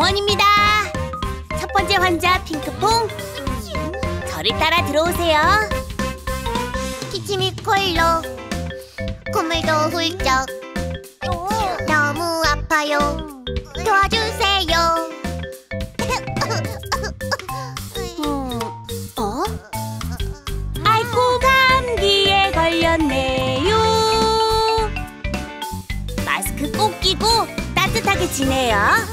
병원입니다. 첫 번째 환자 핑크퐁. 저를 따라 들어오세요. 기침이 콜로 콧물도 훌쩍 너무 아파요. 도와주세요. 음, 어? 아이고 감기에 걸렸네요. 마스크 꼭 끼고 따뜻하게 지내요.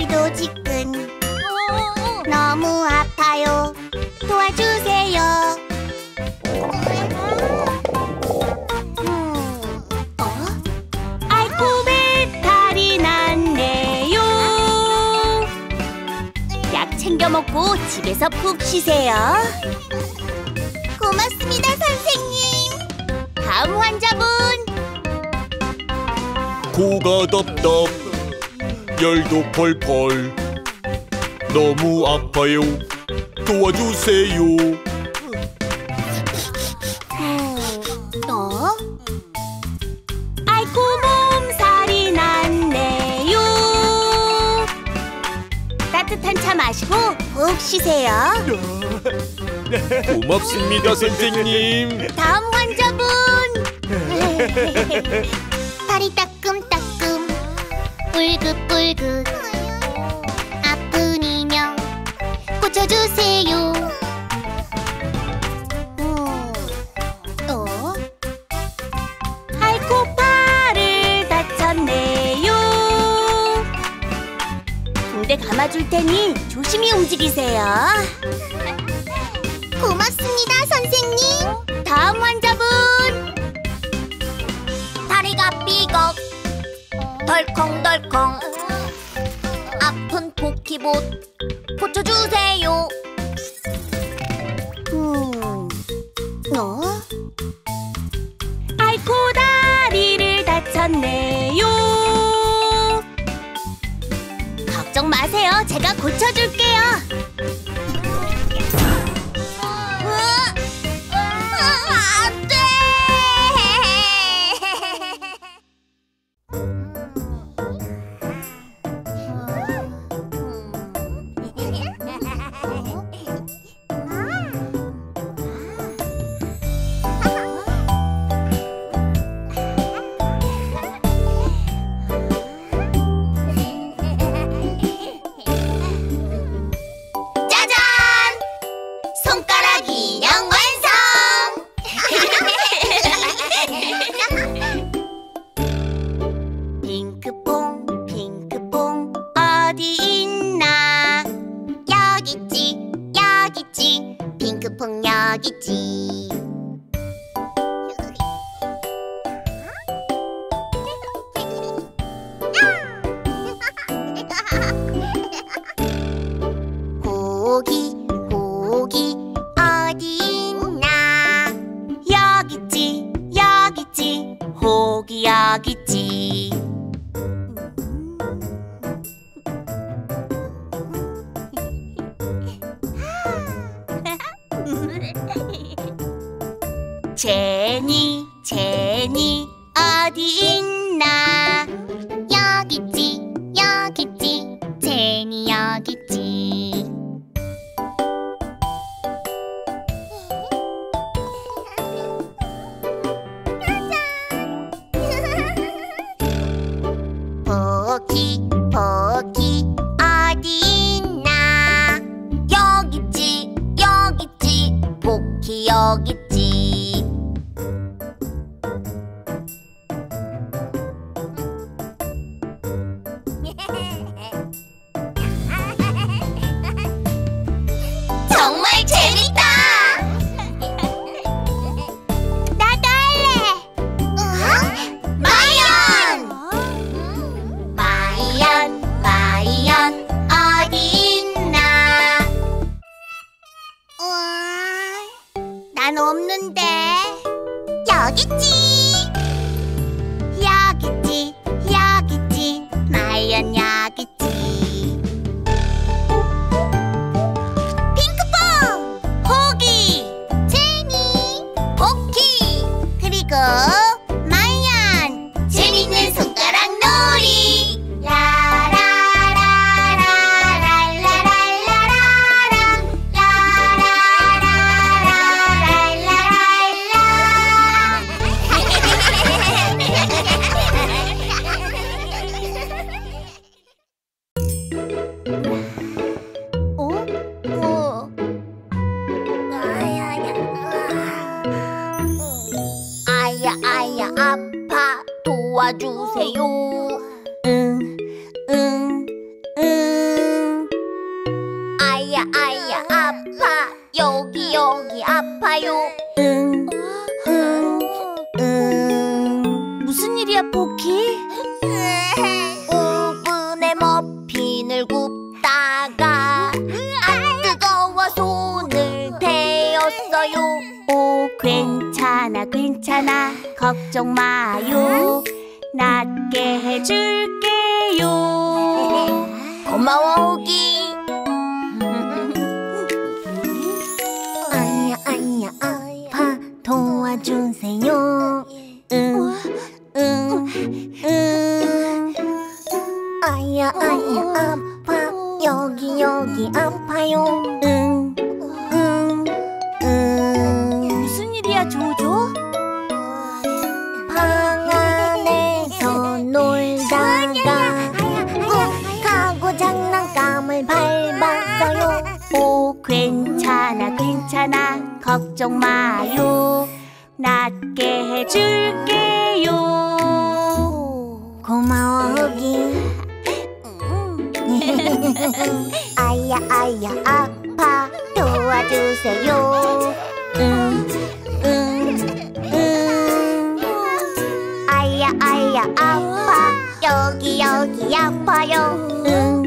머리도 지끈. 너무 아파요. 도와주세요. 음, 어? 아이고 배탈이 났네요. 약 챙겨 먹고 집에서 푹 쉬세요. 고맙습니다, 선생님. 다음 환자분. 코가 답답 열도 펄펄 너무 아파요 도와주세요 어? 아이고 몸살이 났네요. 따뜻한 차 마시고 푹 쉬세요. 고맙습니다 선생님 다음 환자분. 뿔긋뿔긋. 아픈 인형 고쳐주세요. 음, 어? 감아줄 테니 조심히 움직이세요. 괜찮아. 걱정 마요. 낫게 해줄게요. 고마워 오기. 아야 아야 아파. 도와주세요. 응 응 응. 아야 아야 아파. 여기 여기 아파요. 응 응 응. 무슨 일이야 조조? 괜찮아. 걱정 마요. 낫게 해줄게요. 고마워 호기. 음. 아야 아야 아파. 도와주세요. 음, 음, 아야 아야 아파. 여기 여기 아파요. 응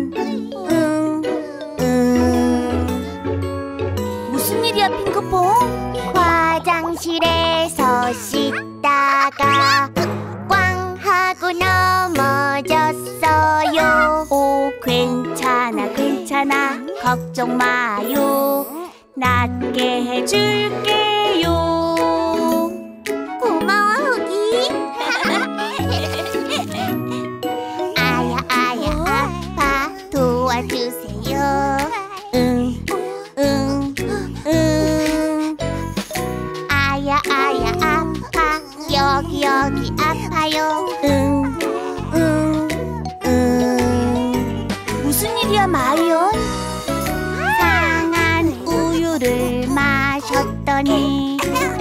씻다가 꽝 하고 넘어졌어요. 오 괜찮아 괜찮아. 걱정 마요. 낫게 해줄게요. 고마워 후기. 있어요. 응, 응, 응. 무슨 일이야 마이언? 상한 우유를 마셨더니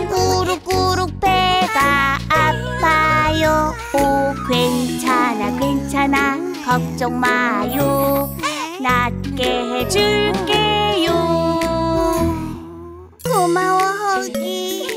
꾸룩꾸룩 배가 아파요. 오 괜찮아 괜찮아. 걱정 마요. 낫게 해줄게요. 고마워 허기.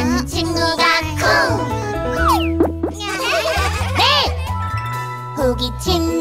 한 친구가 쿵. 넷! 고기 침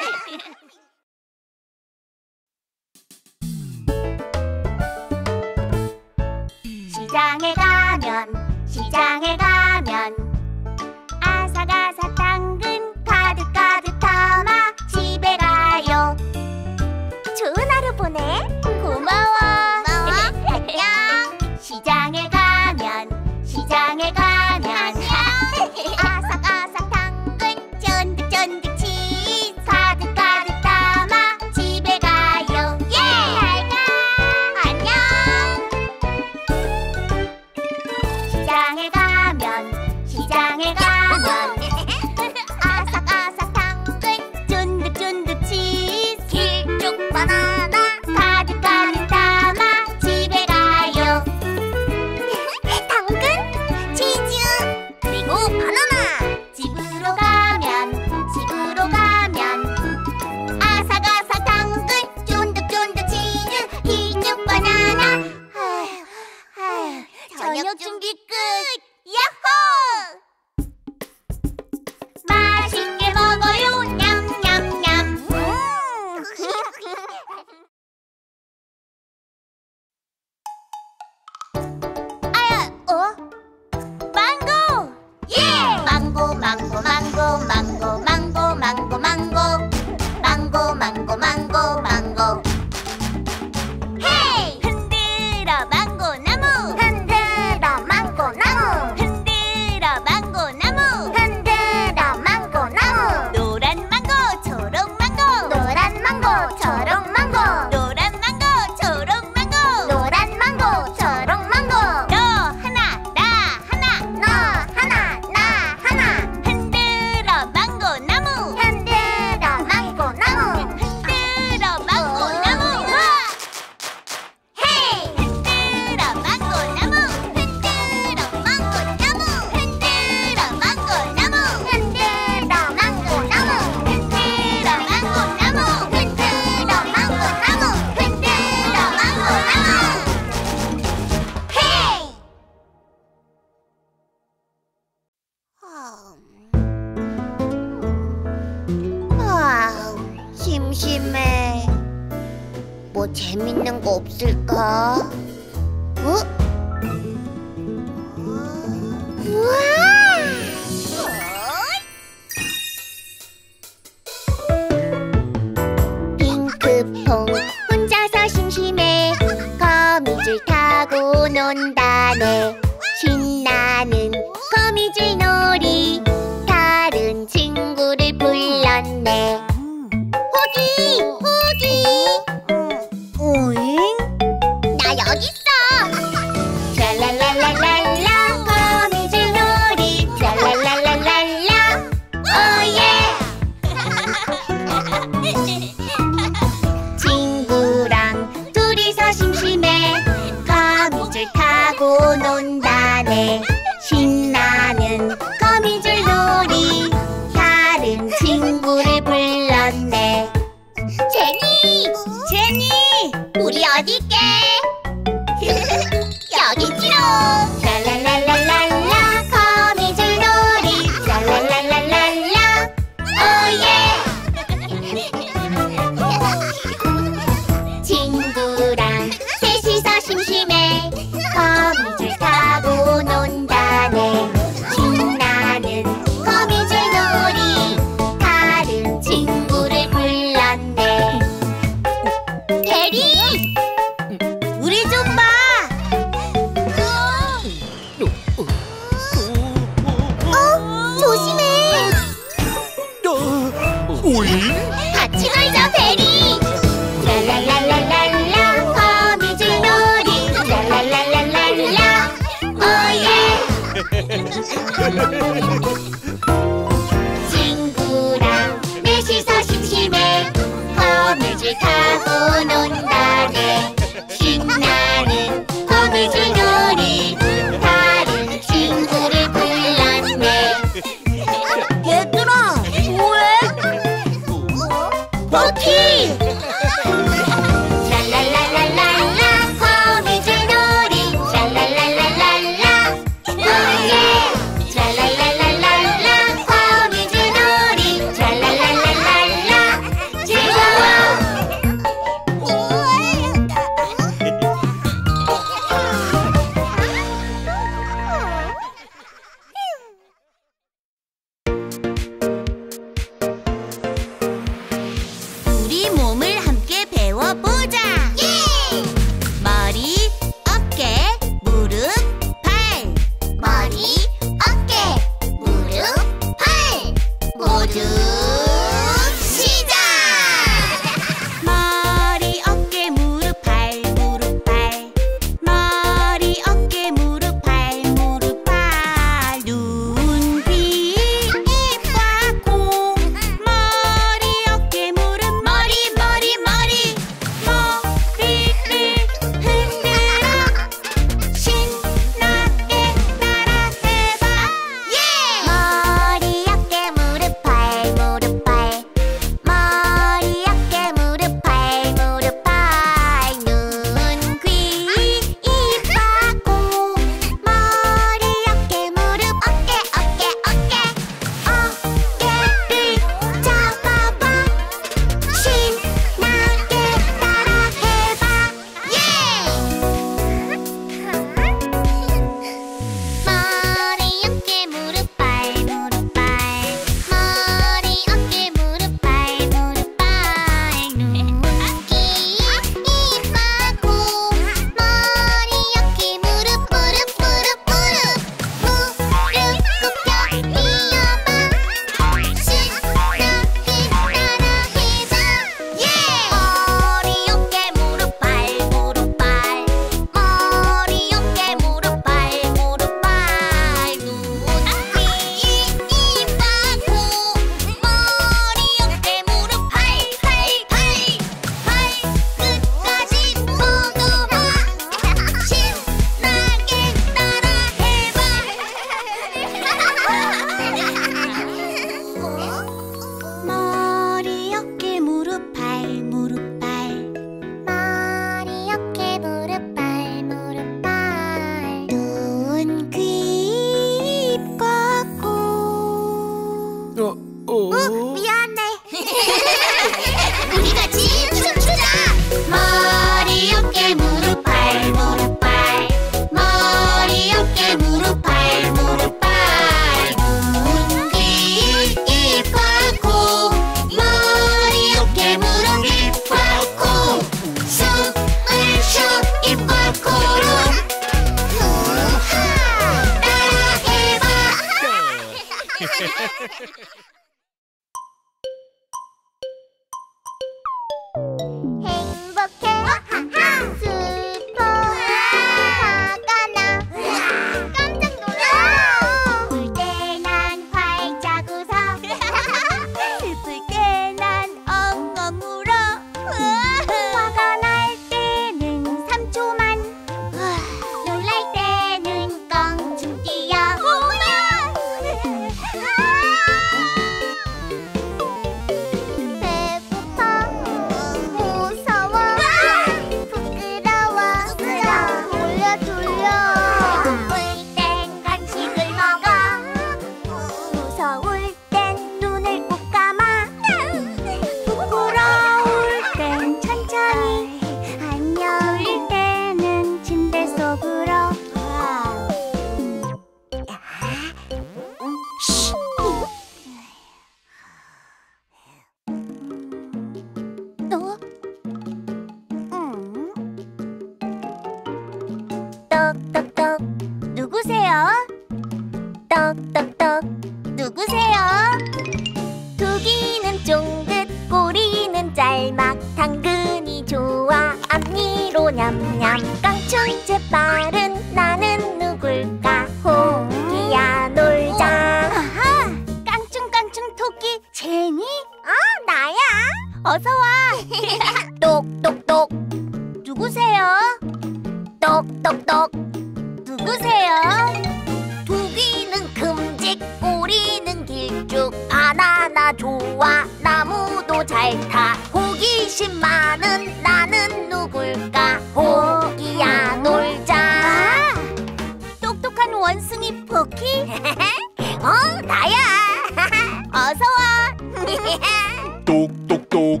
똑똑똑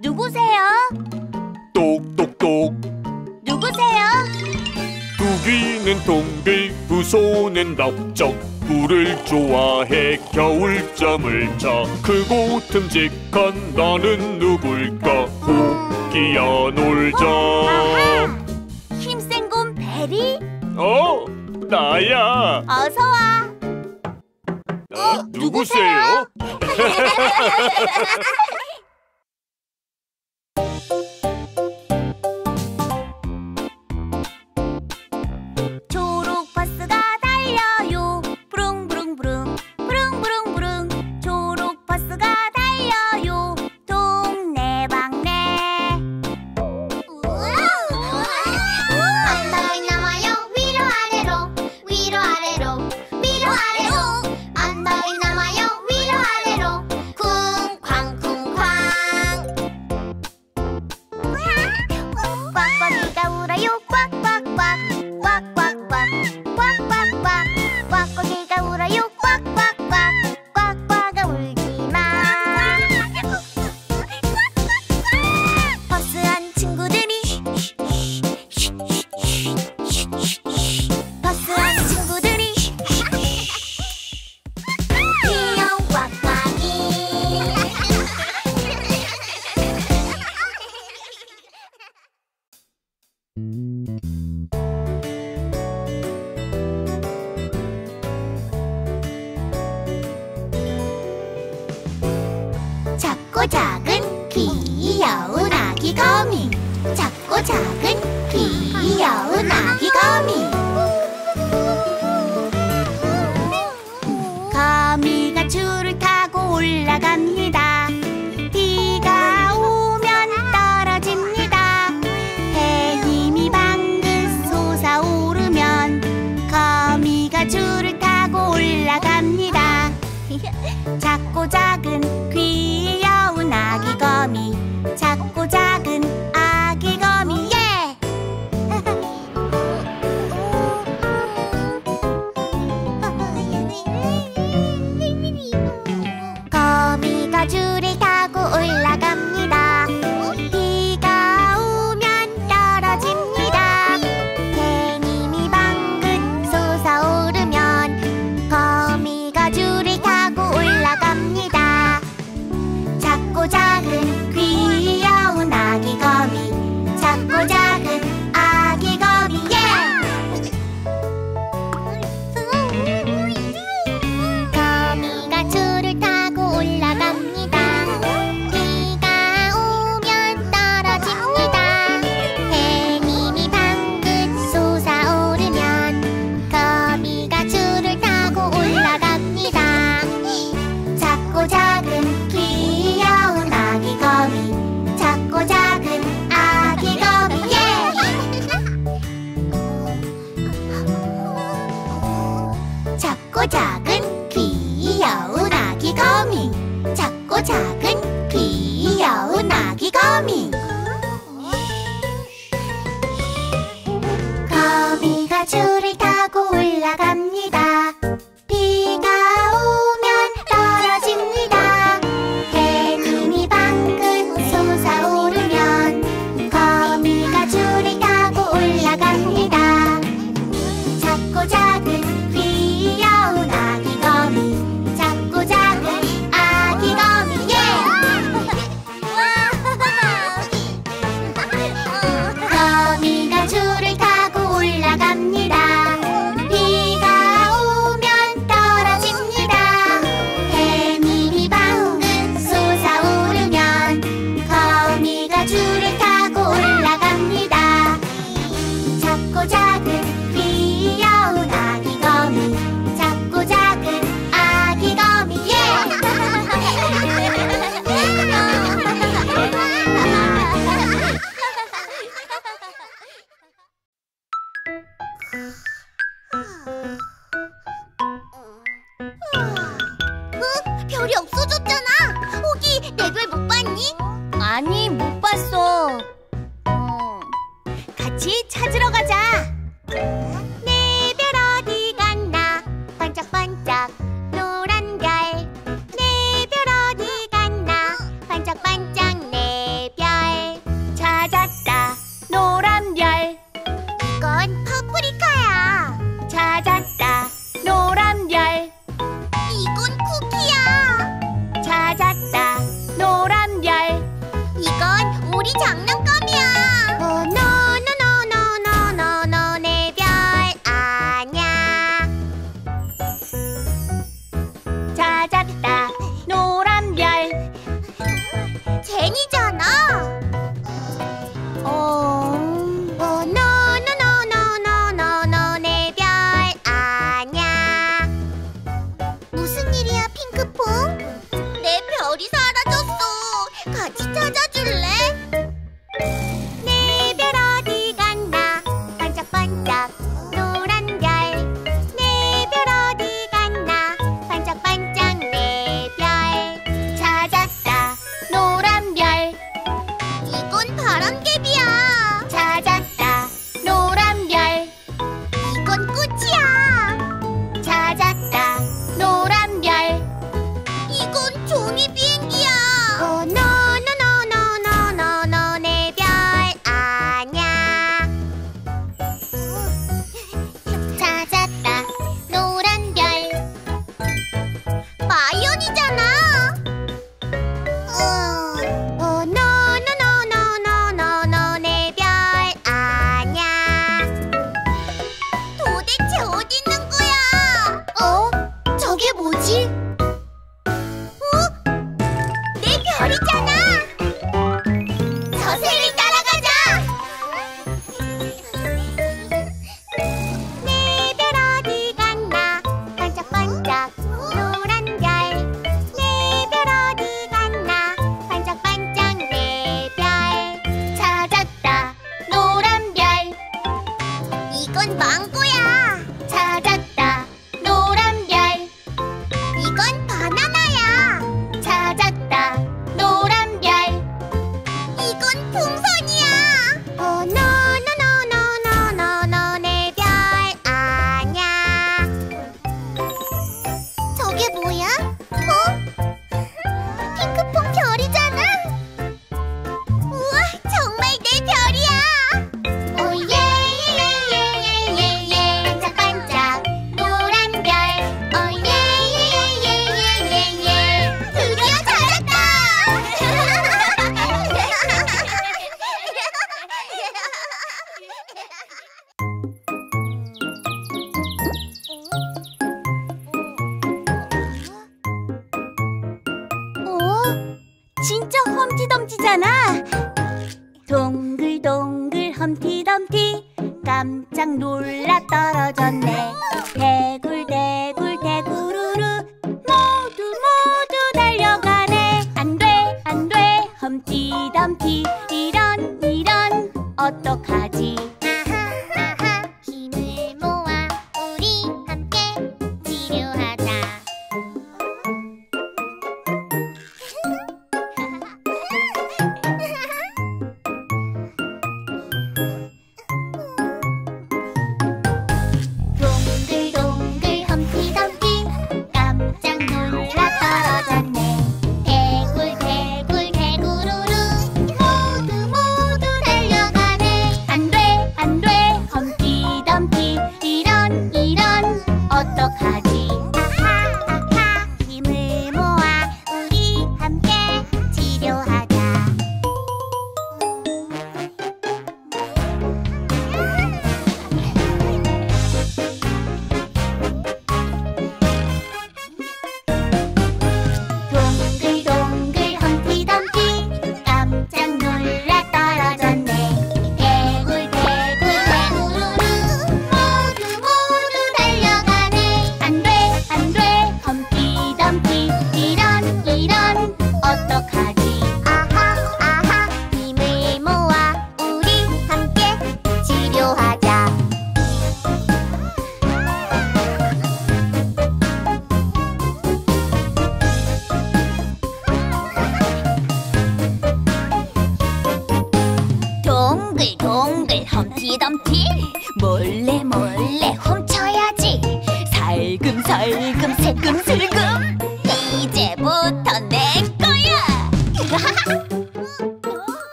누구세요? 똑똑똑 누구세요? 두 귀는 동글 두 손은 넓적 물을 좋아해 겨울잠을 자 크고 듬직한 나는 누굴까 호기야 놀자 아하! 힘센 곰 베리? 어? 나야 어서와 어, 누구세요?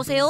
여보세요?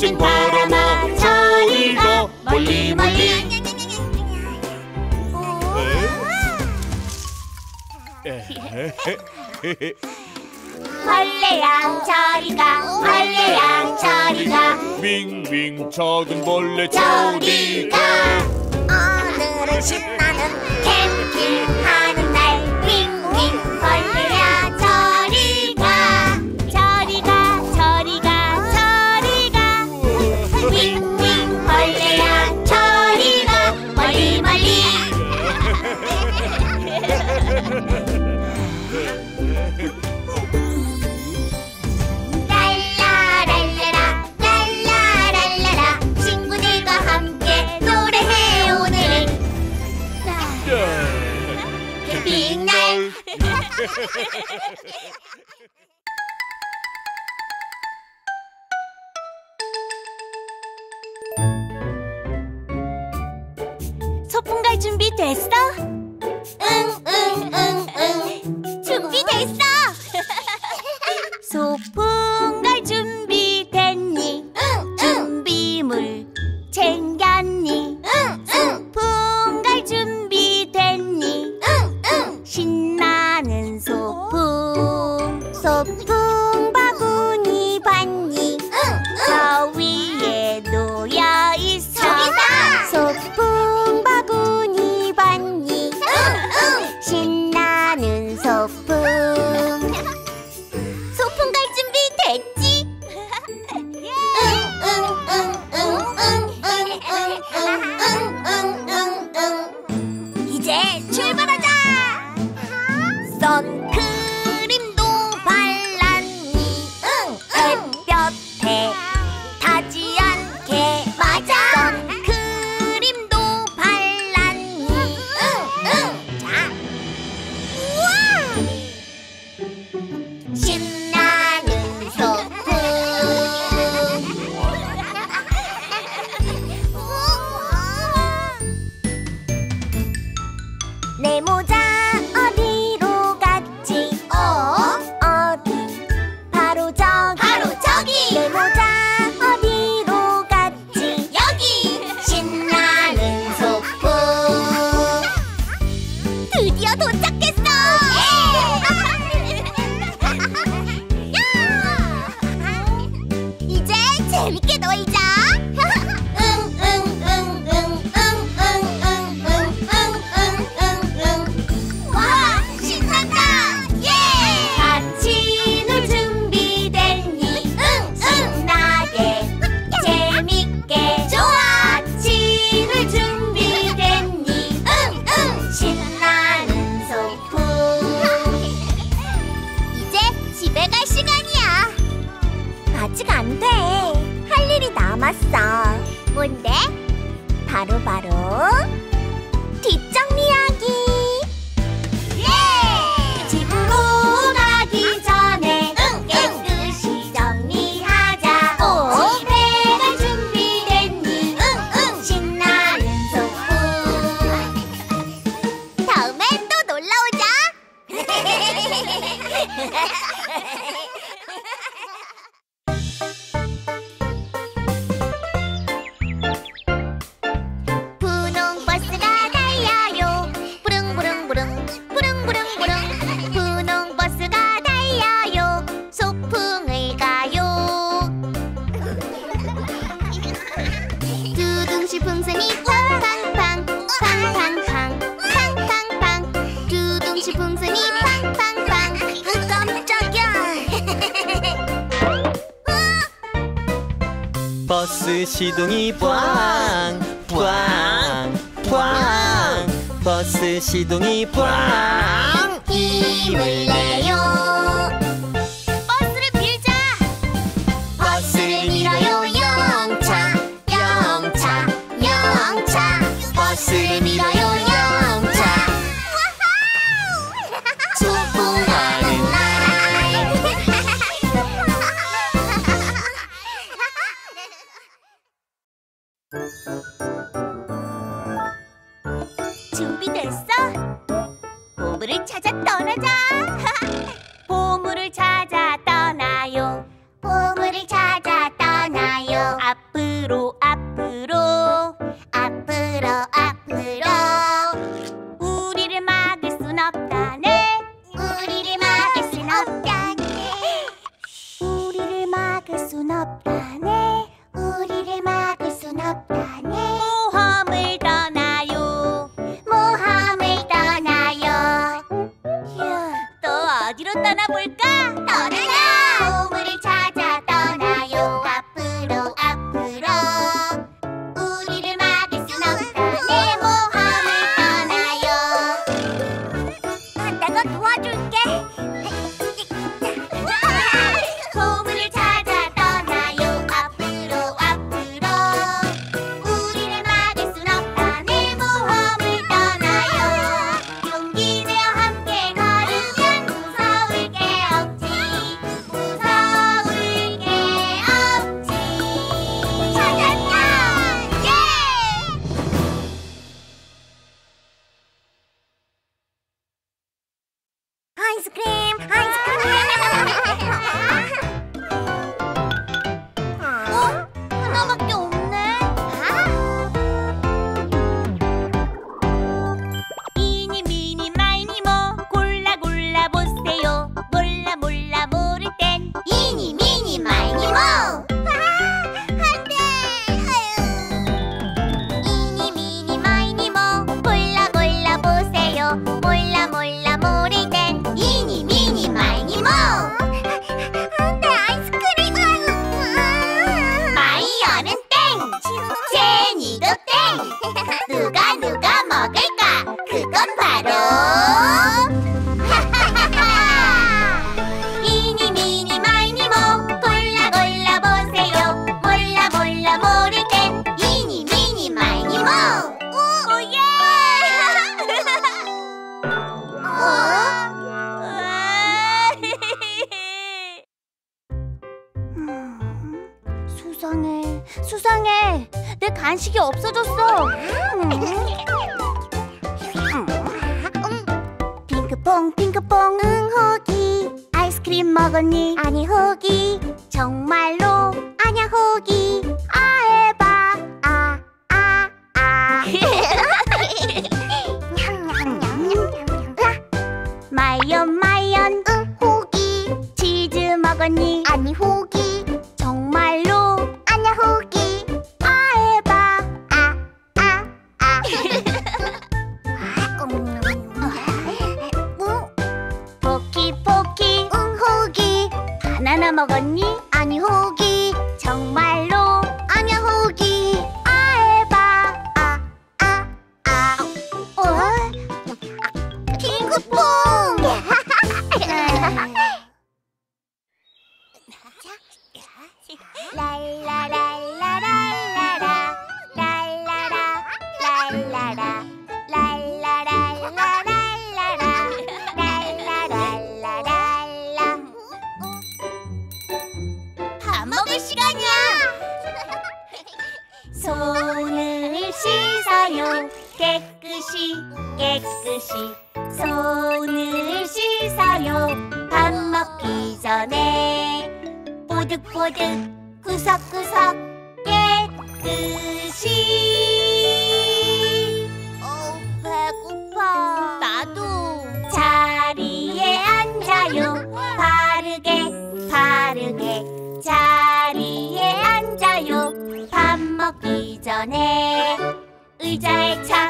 쌩쌩 바람아 저리가 멀리 멀리. 벌레양 저리가 벌레양 저리가. 윙윙 작은 벌레 저리가. 오늘은 신나는 캠핑하는 날. 윙윙 벌레. 소풍갈 준비 됐어? 응, 응, 응, 응. 준비됐어! 소풍 재밌게 놀자. よね。浮いちゃえちゃん。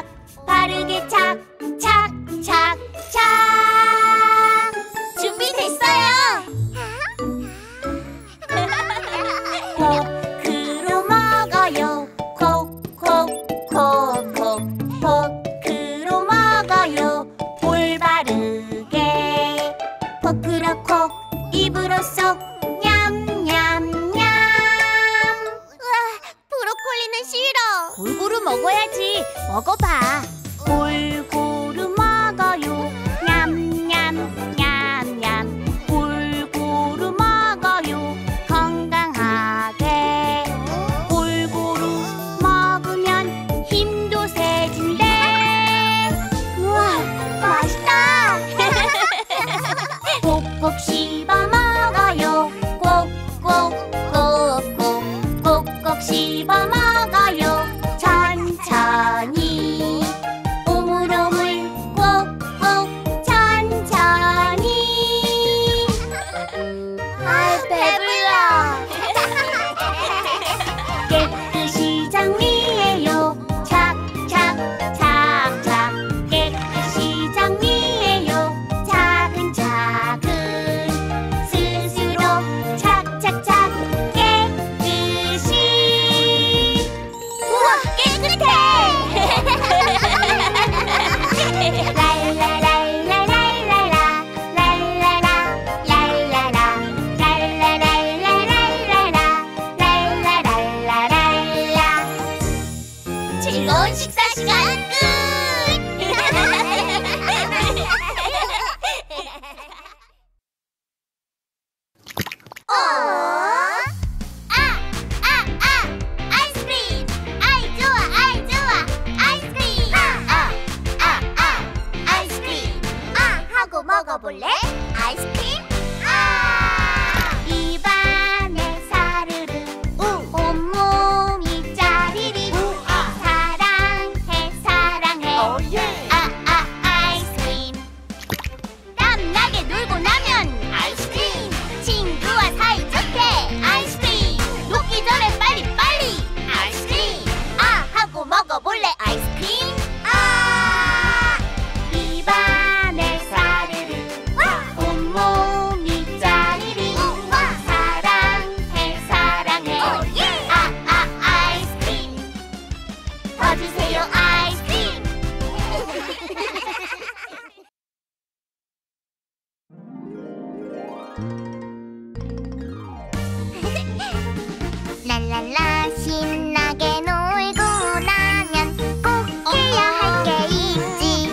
랄랄라 신나게 놀고 나면 꼭 해야 할 게 있지.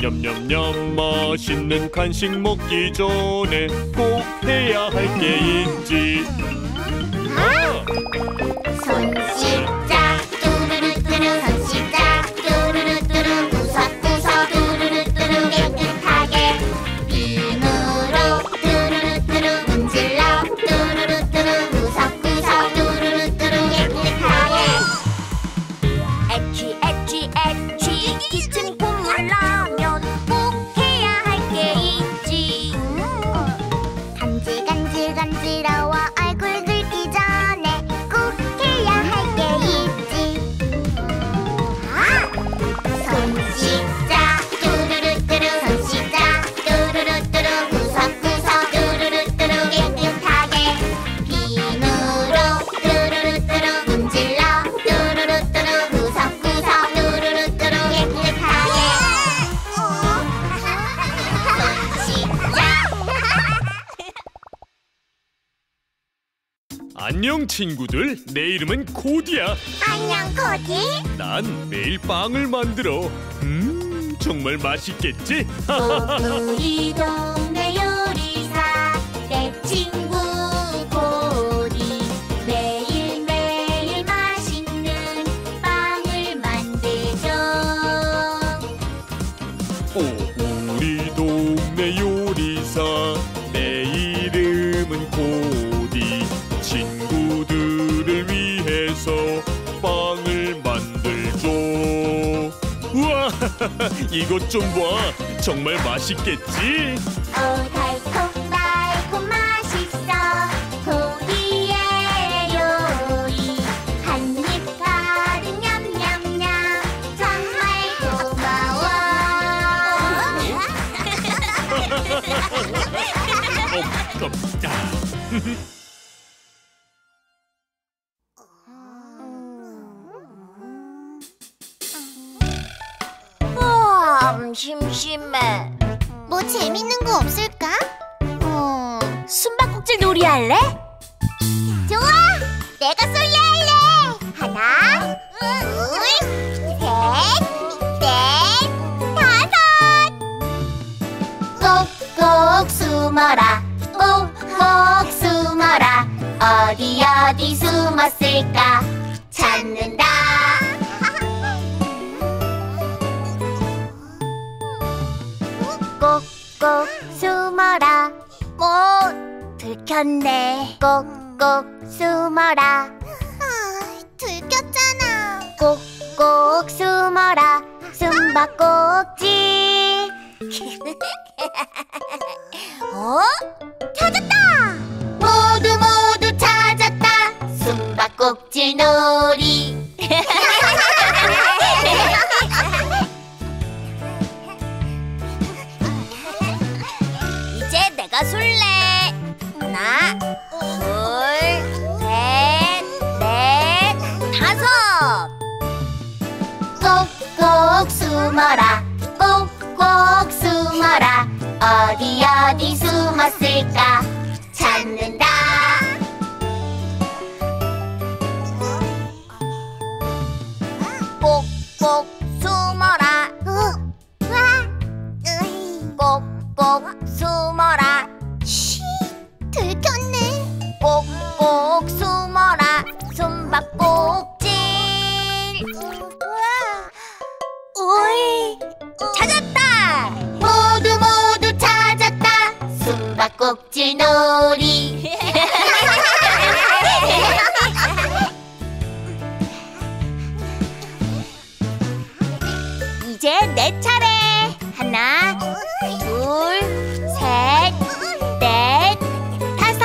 냠냠냠 맛있는 간식 먹기 전에 꼭 해야 할 게 있지. 아! 손 빵을 만들어 음 정말 맛있겠지? 이것 좀 봐. 정말 맛있겠지? 어, 꼭꼭 숨어라 숨바꼭질 어? 찾았다! 모두 모두 찾았다 숨바꼭질 놀이 숨어라. 꼭꼭 숨어라. 어디 어디 숨었을까? 밧줄놀이. 이제 내 차례. 하나 둘셋넷 다섯.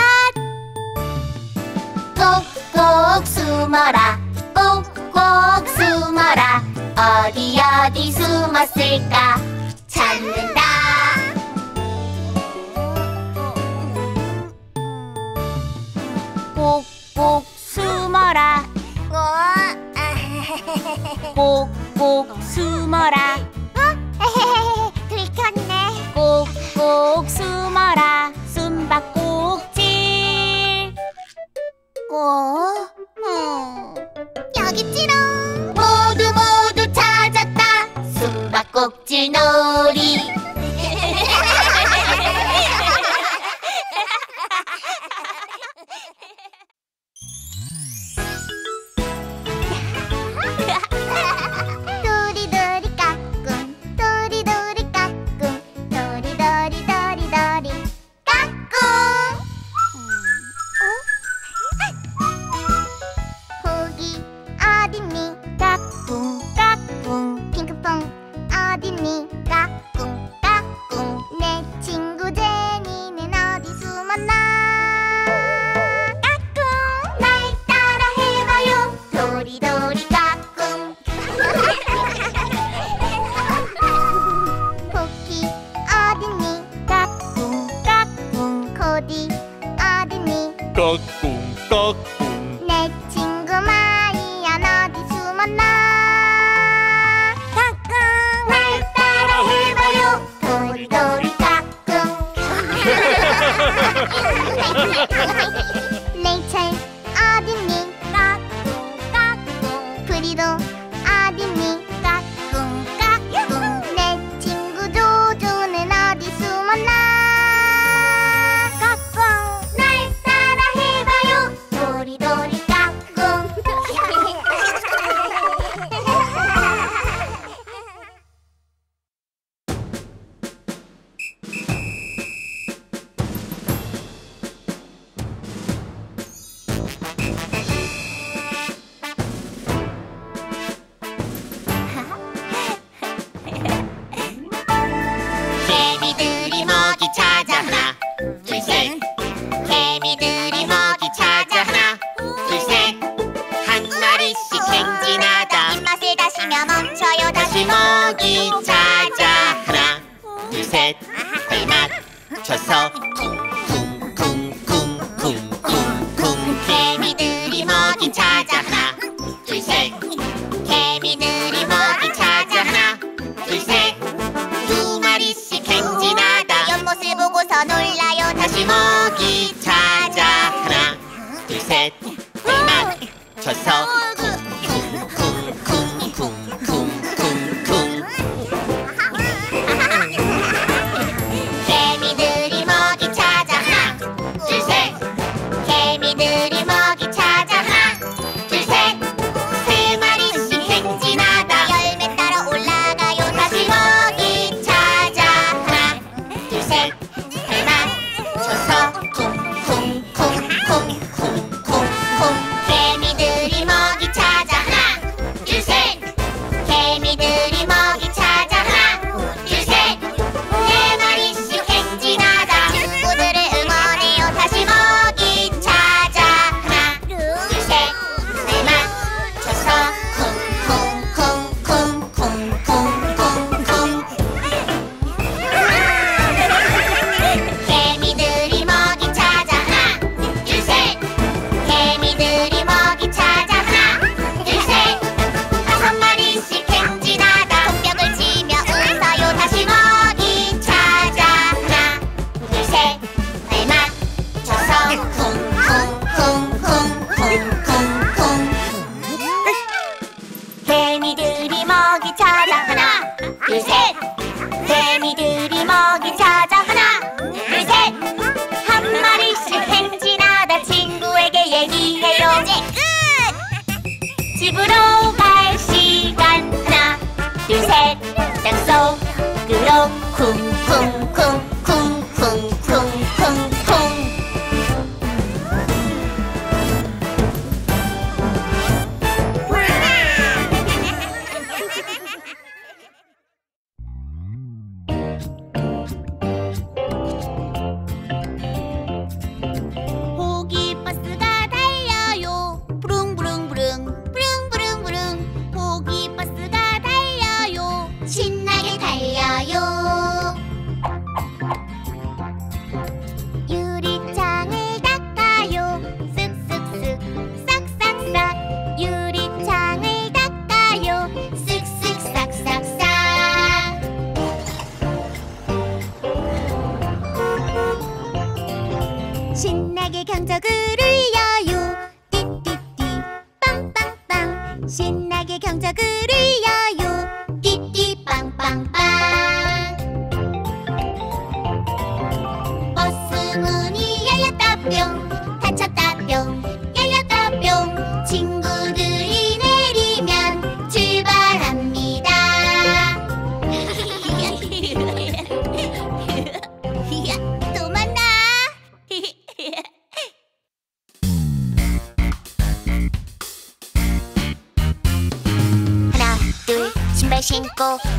꼭꼭 숨어라. 꼭꼭 숨어라. 어디 어디 숨었을까? hora. circle.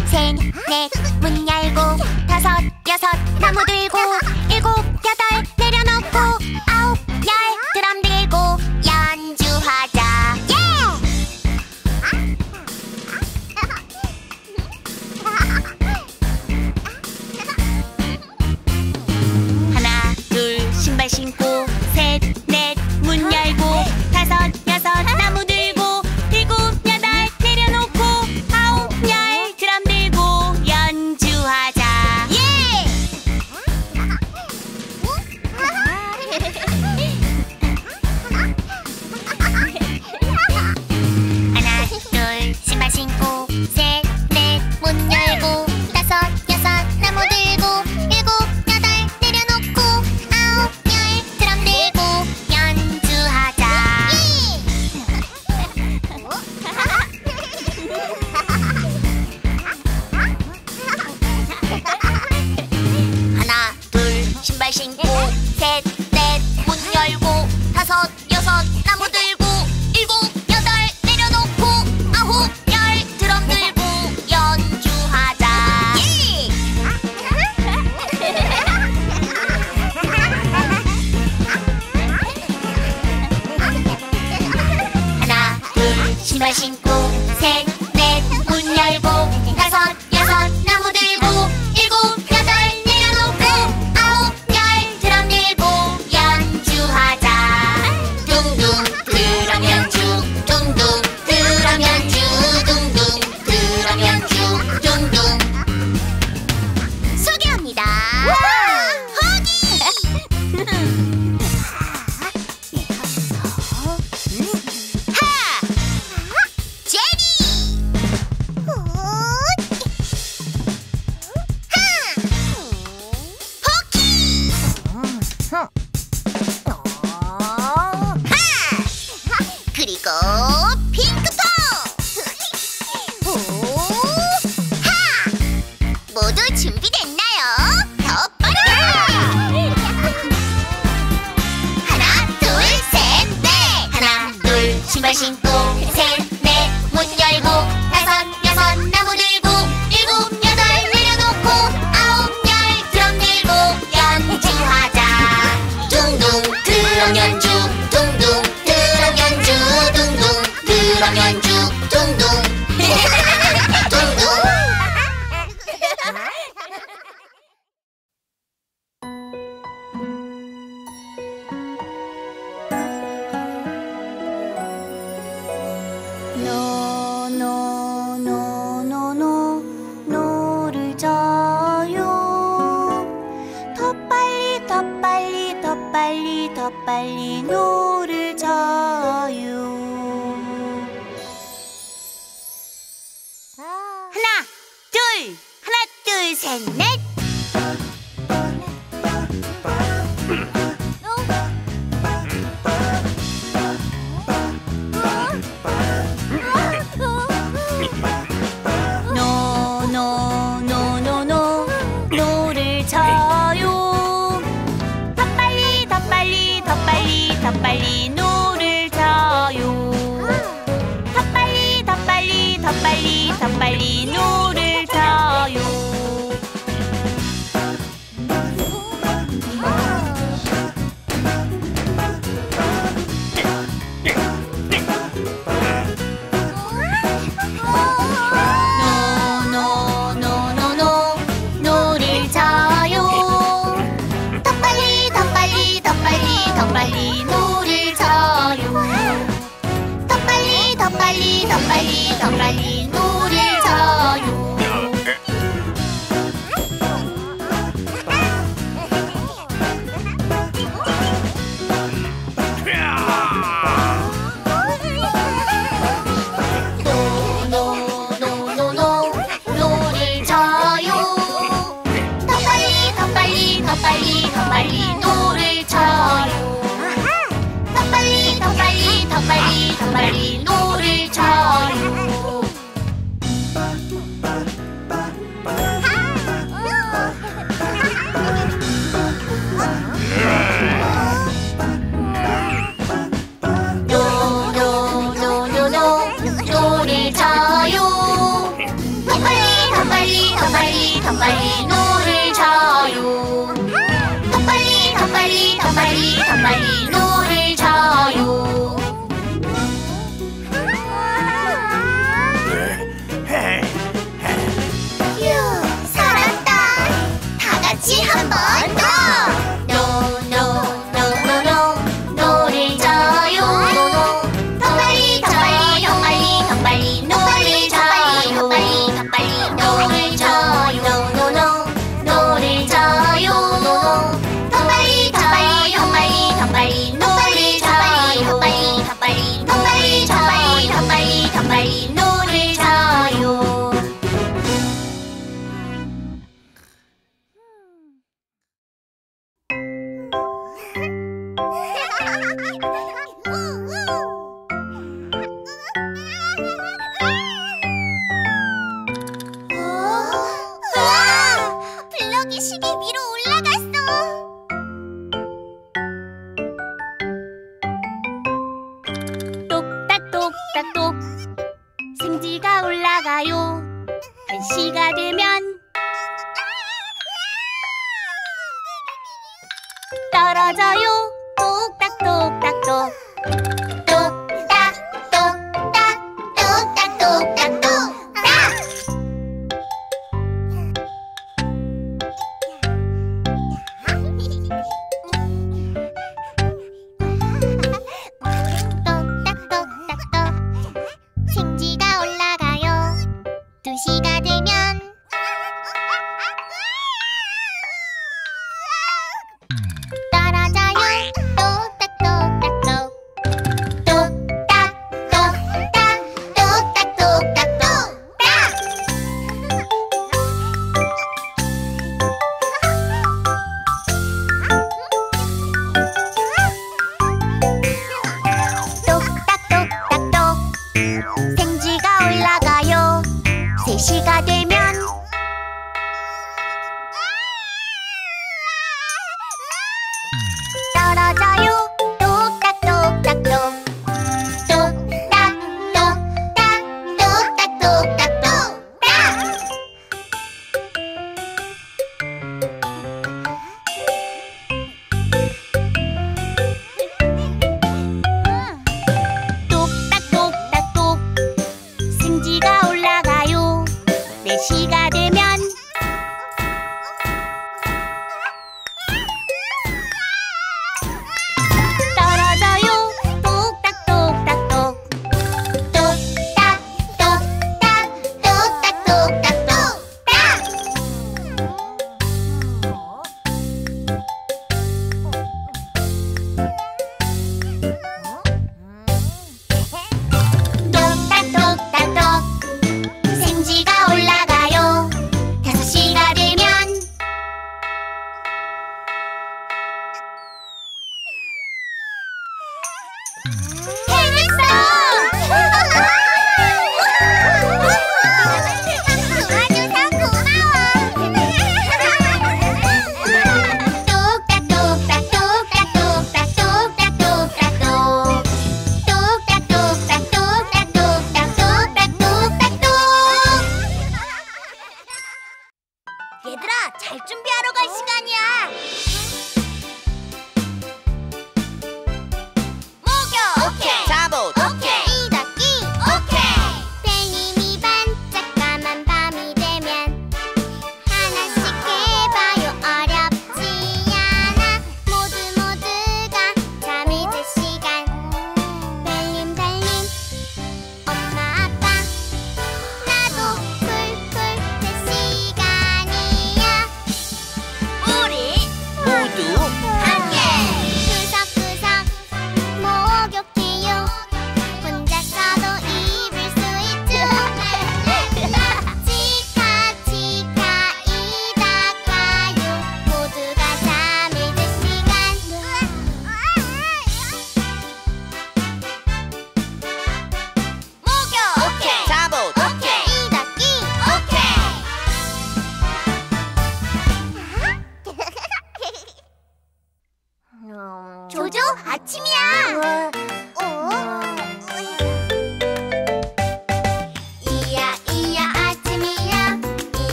빨리 더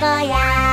거야.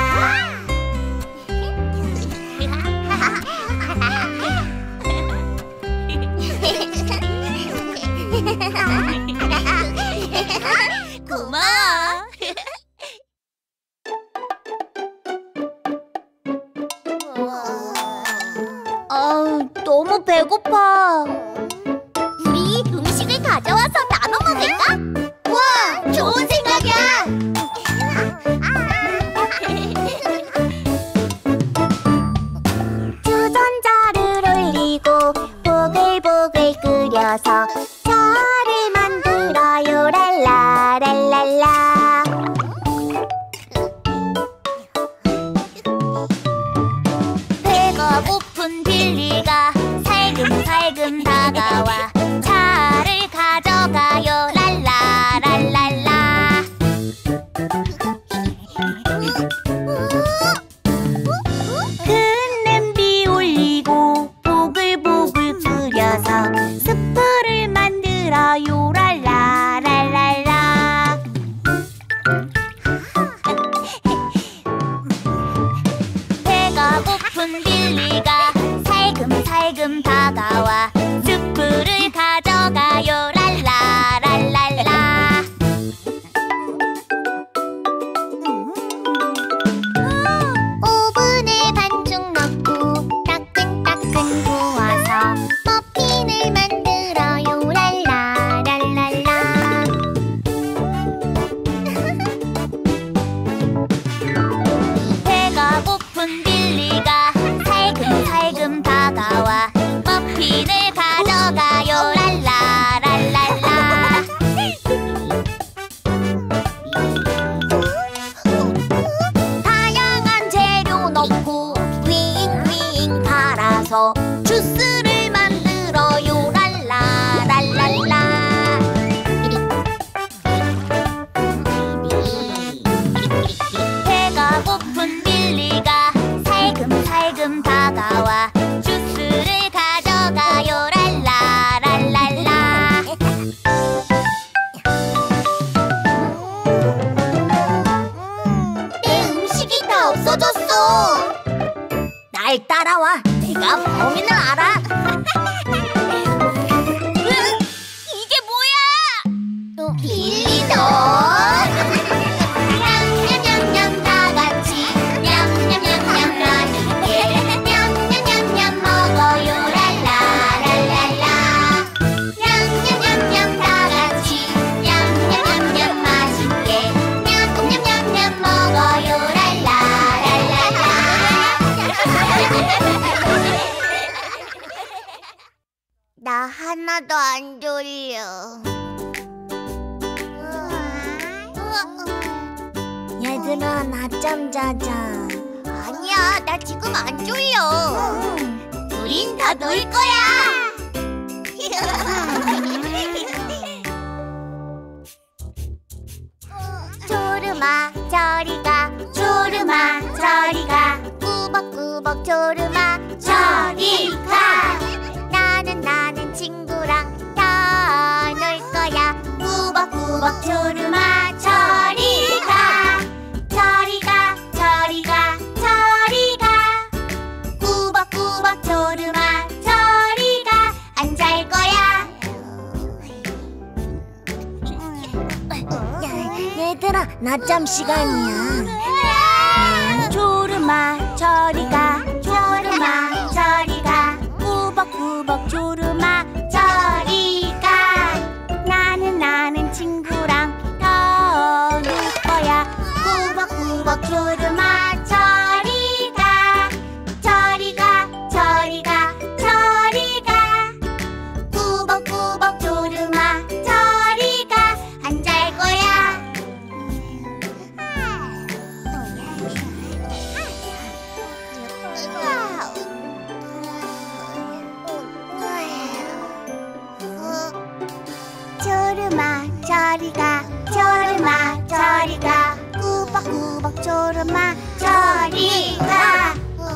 하나도 안 졸려. 얘들아, 낮잠 자자. 아니야, 나 지금 안 졸려. 음. 우린 다놀 거야. 졸음아, 저리 가, 졸음아, 저리 가. 꾸벅꾸벅 졸음아, 저리 가. 친구랑 다 놀 거야. 꾸벅꾸벅 조르마 저리 가. 저리 가 저리 가 저리 가. 꾸벅꾸벅 조르마 저리 가. 앉아 할 거야. 얘들아 낮잠 시간이야. 조르마 저리 가. 조르마 저리 저리 가 꾸벅꾸벅 졸음아 저리 가.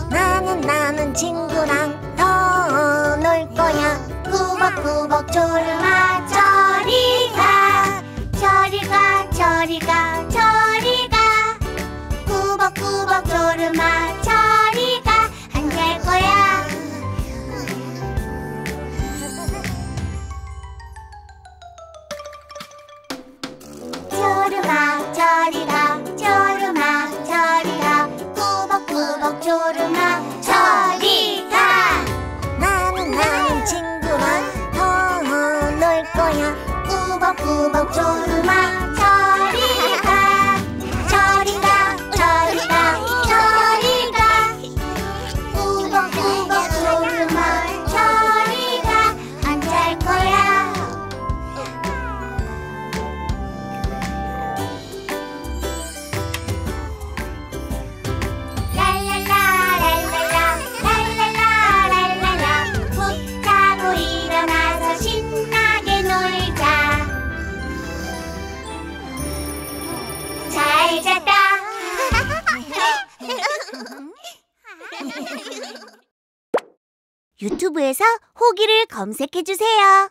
나는 나는 친구랑 더 놀 거야. 꾸벅꾸벅 졸음아 저리 가. 저리 가 저리 가 저리 가. 꾸벅꾸벅 졸음아 저리 가 저리 가 조르마 저리 가 꾸벅꾸벅 조르마 저리 가 나는 나의 친구랑 더 놀 거야. 꾸벅꾸벅 조르마 유튜브에서 호기를 검색해 주세요.